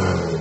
Amen.